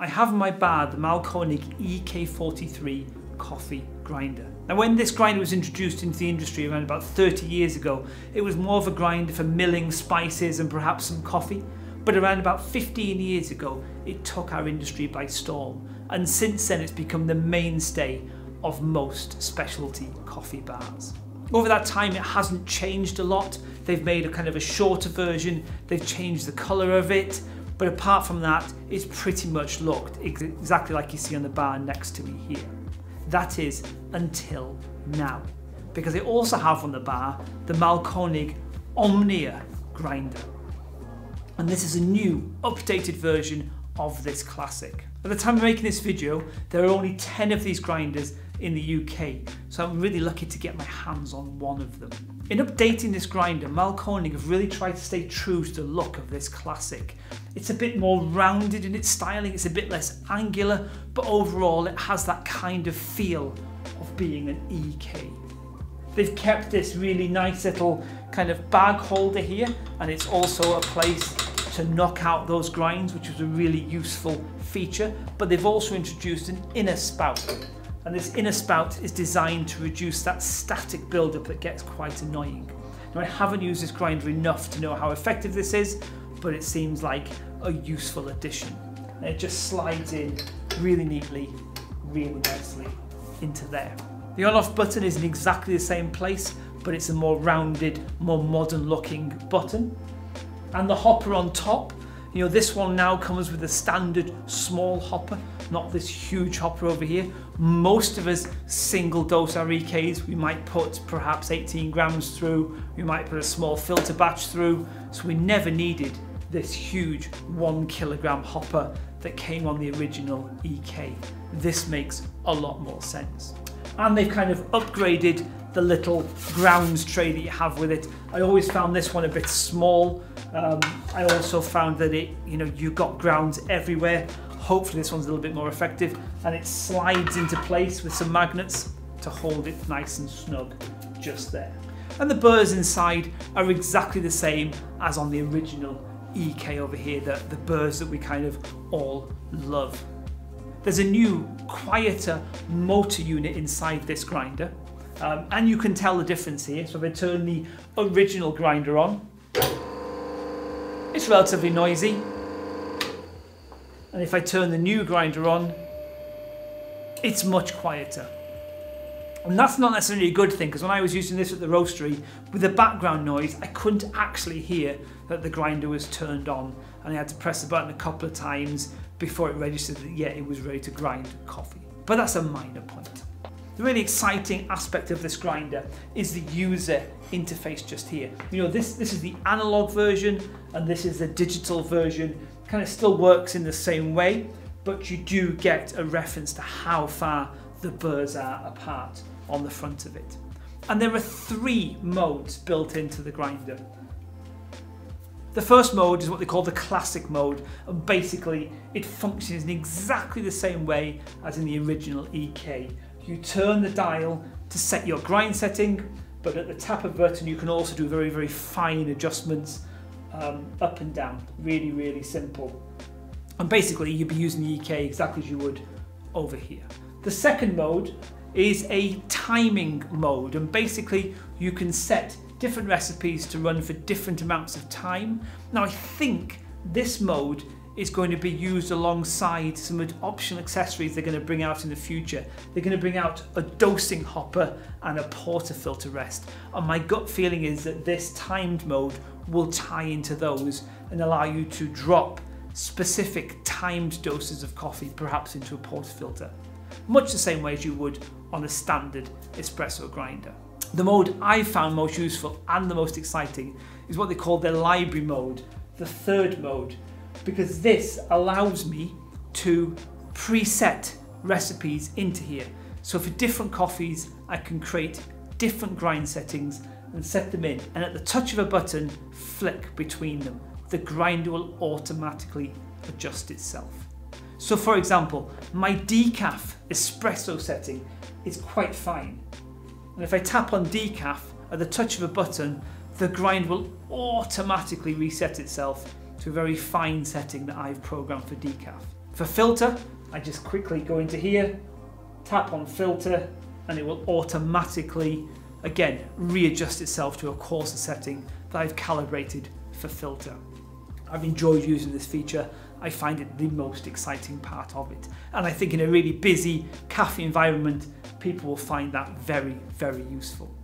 I have my bar the Mahlkönig EK43 coffee grinder. Now when this grinder was introduced into the industry around about 30 years ago, it was more of a grinder for milling spices and perhaps some coffee. But around about 15 years ago, it took our industry by storm. And since then, it's become the mainstay of most specialty coffee bars. Over that time, it hasn't changed a lot. They've made a kind of a shorter version. They've changed the color of it. But apart from that, it's pretty much looked exactly like you see on the bar next to me here. That is until now. Because they also have on the bar the Mahlkönig Omnia grinder. And this is a new, updated version of this classic. At the time of making this video, there are only 10 of these grinders in the UK, so I'm really lucky to get my hands on one of them. In updating this grinder, Mahlkönig have really tried to stay true to the look of this classic. It's a bit more rounded in its styling, it's a bit less angular, but overall it has that kind of feel of being an EK. They've kept this really nice little kind of bag holder here, and it's also a place to knock out those grinds, which was a really useful feature, but they've also introduced an inner spout. And this inner spout is designed to reduce that static buildup that gets quite annoying. Now I haven't used this grinder enough to know how effective this is, but it seems like a useful addition. And it just slides in really neatly, really nicely into there. The on-off button is in exactly the same place, but it's a more rounded, more modern looking button and the hopper on top. You know, this one now comes with a standard small hopper, not this huge hopper over here. Most of us single dose our EKs, we might put perhaps 18 grams through, we might put a small filter batch through, so we never needed this huge one kilogram hopper that came on the original EK. This makes a lot more sense. And they've kind of upgraded the little grounds tray that you have with it. I always found this one a bit small. Um, I also found that it, you know, you got grounds everywhere. Hopefully this one's a little bit more effective and it slides into place with some magnets to hold it nice and snug just there. And the burrs inside are exactly the same as on the original EK over here, the, the burrs that we kind of all love. There's a new, quieter motor unit inside this grinder. Um, and you can tell the difference here. So if I turn the original grinder on, it's relatively noisy. And if I turn the new grinder on, it's much quieter. And that's not necessarily a good thing because when I was using this at the roastery with the background noise, I couldn't actually hear that the grinder was turned on and I had to press the button a couple of times before it registered that yeah, it was ready to grind coffee. But that's a minor point. The really exciting aspect of this grinder is the user interface just here. You know, this, this is the analog version and this is the digital version. Kind of still works in the same way, but you do get a reference to how far the burrs are apart on the front of it. And there are three modes built into the grinder. The first mode is what they call the classic mode, and basically it functions in exactly the same way as in the original EK you turn the dial to set your grind setting, but at the tap of button you can also do very, very fine adjustments um, up and down. Really, really simple. And basically you'd be using the EK exactly as you would over here. The second mode is a timing mode and basically you can set different recipes to run for different amounts of time. Now I think this mode is going to be used alongside some optional accessories they're going to bring out in the future. They're going to bring out a dosing hopper and a portafilter rest. And my gut feeling is that this timed mode will tie into those and allow you to drop specific timed doses of coffee perhaps into a portafilter. Much the same way as you would on a standard espresso grinder. The mode I found most useful and the most exciting is what they call the library mode, the third mode, because this allows me to preset recipes into here. So for different coffees, I can create different grind settings and set them in. And at the touch of a button, flick between them. The grinder will automatically adjust itself. So for example, my decaf espresso setting is quite fine. And if I tap on decaf at the touch of a button, the grind will automatically reset itself to a very fine setting that I've programmed for decaf. For filter, I just quickly go into here, tap on filter, and it will automatically, again, readjust itself to a coarser setting that I've calibrated for filter. I've enjoyed using this feature. I find it the most exciting part of it. And I think in a really busy cafe environment, people will find that very, very useful.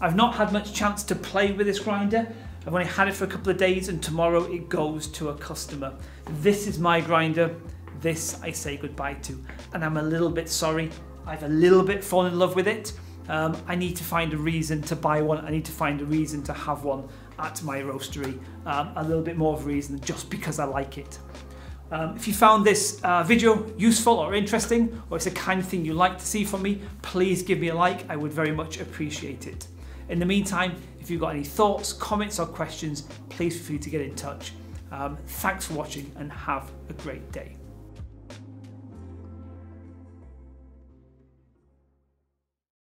I've not had much chance to play with this grinder. I've only had it for a couple of days and tomorrow it goes to a customer. This is my grinder. This I say goodbye to. And I'm a little bit sorry. I've a little bit fallen in love with it. Um, I need to find a reason to buy one. I need to find a reason to have one at my roastery. Um, a little bit more of a reason than just because I like it. Um, if you found this uh, video useful or interesting, or it's a kind of thing you'd like to see from me, please give me a like. I would very much appreciate it. In the meantime, if you've got any thoughts, comments, or questions, please feel free to get in touch. Um, thanks for watching and have a great day.